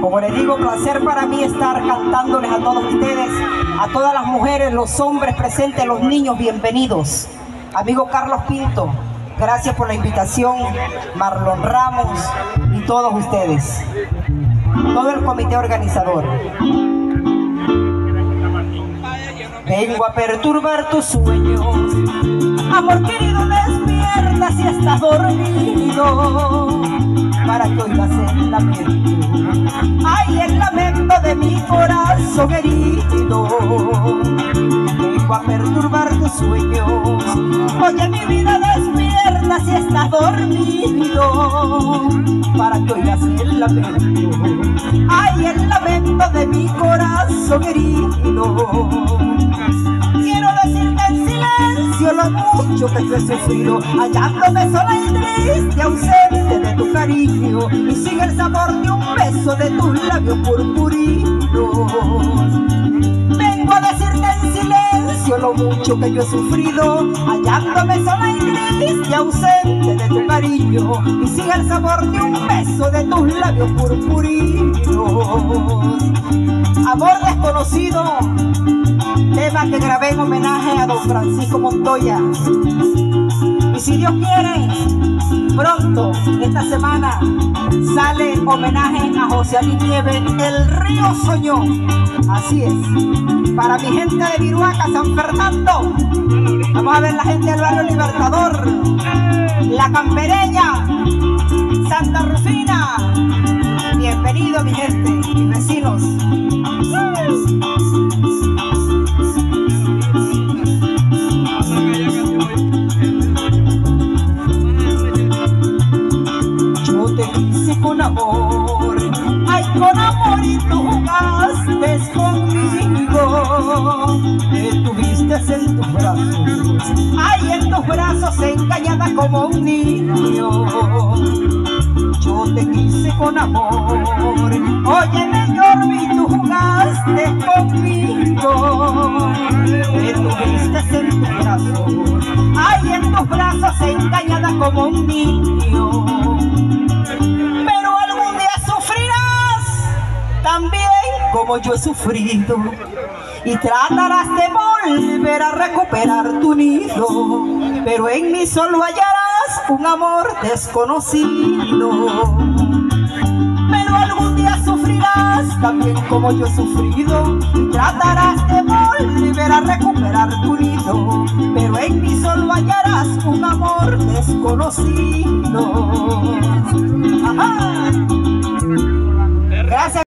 Como les digo, placer para mí estar cantándoles a todos ustedes, a todas las mujeres, los hombres presentes, los niños, bienvenidos. Amigo Carlos Pinto, gracias por la invitación, Marlon Ramos y todos ustedes, todo el comité organizador. Vengo a perturbar tus sueños, amor querido, despierta si estás dormido, para que oigas el lamento, ay el lamento de mi corazón herido. Vengo a perturbar tus sueños, oye mi vida despierta si estás dormido, para que oigas el lamento, ay el lamento de mi corazón herido. Yo he sufrido, hallándome sola y triste, ausente de tu cariño, y sin el sabor de un beso de tus labios purpurinos. Vengo a decirte en silencio lo mucho que yo he sufrido, hallándome sola y triste, ausente de tu cariño, y sin el sabor de un beso de tus labios purpurinos. Amor desconocido, que grabé en homenaje a don Francisco Montoya. Y si Dios quiere, pronto, esta semana, sale homenaje a José Ali Nieves, El Río Soñó. Así es. Para mi gente de Viruaca, San Fernando, vamos a ver la gente del barrio Libertador, La Campereña, Santa Rufina. Bienvenido mi gente y vecinos. Amor, ay con amor y tú jugaste conmigo. Me tuviste en tus brazos, ay en tus brazos engañada como un niño. Yo te quise con amor, oye me y tú jugaste conmigo. Me tuviste en tus brazos, ay en tus brazos engañada como un niño. Como yo he sufrido y tratarás de volver a recuperar tu nido, pero en mí solo hallarás un amor desconocido. Pero algún día sufrirás también como yo he sufrido y tratarás de volver a recuperar tu nido, pero en mí solo hallarás un amor desconocido. Gracias.